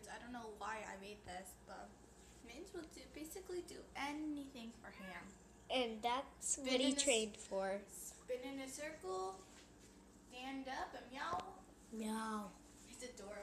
words. I don't know why I made this, but Mittens will do basically do anything for him. And that's Spin what he trained for. Spin in a circle, stand up, and meow. Meow. He's adorable.